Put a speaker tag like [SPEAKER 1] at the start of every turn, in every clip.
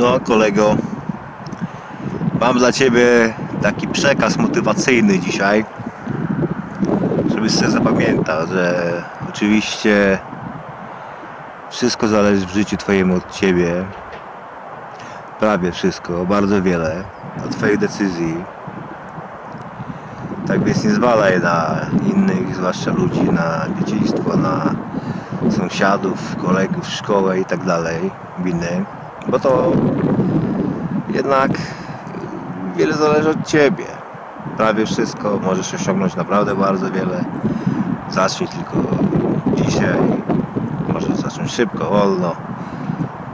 [SPEAKER 1] No kolego, mam dla Ciebie taki przekaz motywacyjny dzisiaj, żebyś sobie zapamiętał, że oczywiście wszystko zależy w życiu Twoim od Ciebie. Prawie wszystko, bardzo wiele od Twojej decyzji. Tak więc nie zwalaj na innych, zwłaszcza ludzi, na dzieciństwo, na sąsiadów, kolegów, szkołę i tak dalej, winy, bo to jednak wiele zależy od Ciebie. Prawie wszystko możesz osiągnąć naprawdę bardzo wiele. Zacznij tylko dzisiaj. Możesz zacząć szybko, wolno.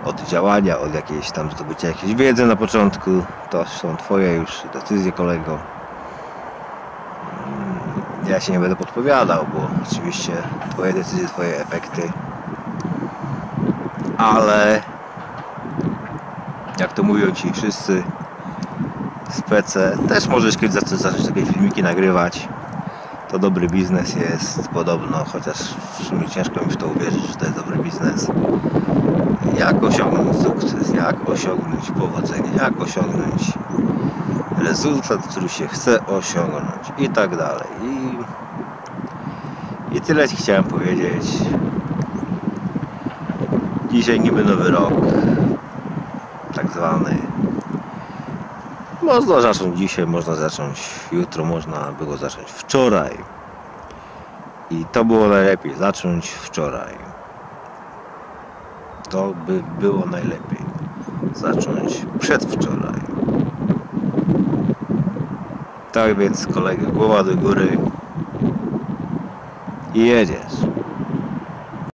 [SPEAKER 1] Od działania, od jakiejś tam zdobycia jakiejś wiedzy na początku. To są Twoje już decyzje, kolego. Mm, Ja się nie będę podpowiadał, bo oczywiście Twoje decyzje, Twoje efekty. Ale jak to mówią ci wszyscy spece, też możesz kiedyś zacząć, zacząć takie filmiki nagrywać. To dobry biznes jest podobno, chociaż w sumie ciężko mi w to uwierzyć, że to jest dobry biznes. Jak osiągnąć sukces, jak osiągnąć powodzenie, jak osiągnąć rezultat, który się chce osiągnąć i tak dalej. I, i tyle ci chciałem powiedzieć. Dzisiaj niby nowy rok, tak zwany. Można zacząć dzisiaj, można zacząć jutro, można było zacząć wczoraj. I to było najlepiej, zacząć wczoraj. To by było najlepiej. Zacząć przedwczoraj. Tak więc kolega, głowa do góry i jedziesz.